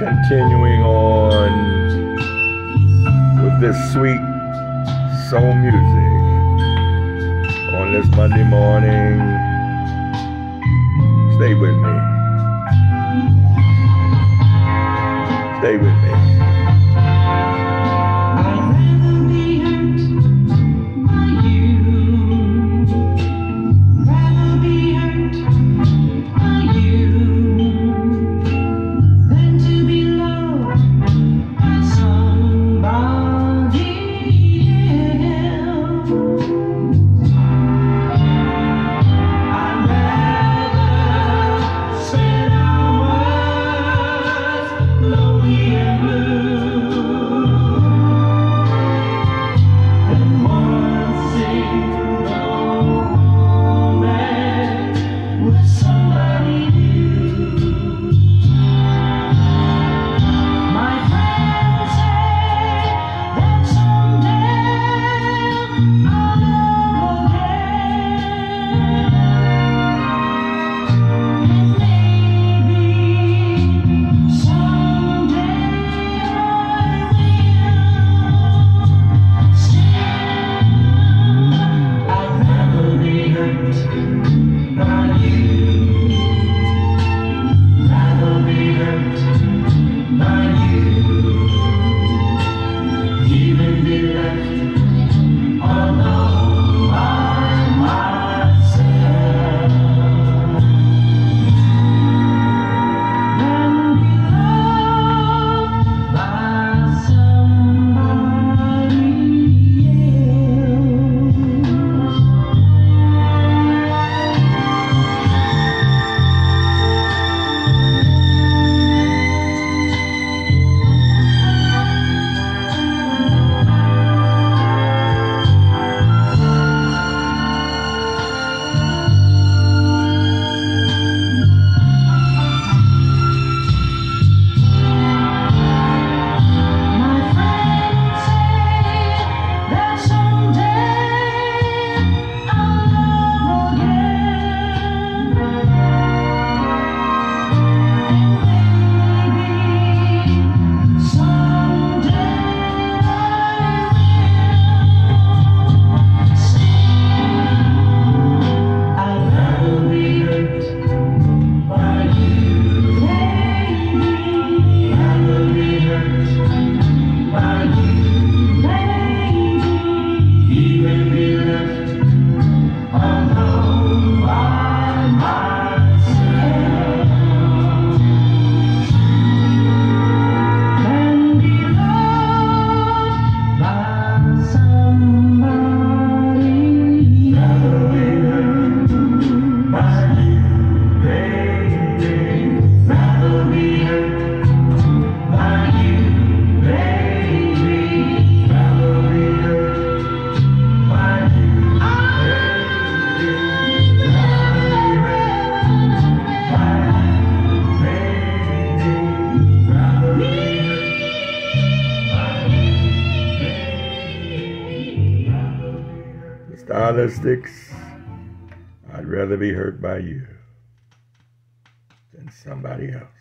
continuing on with this sweet soul music on this Monday morning. Stay with me. Stay with me. Stylistics, I'd rather be hurt by you than somebody else.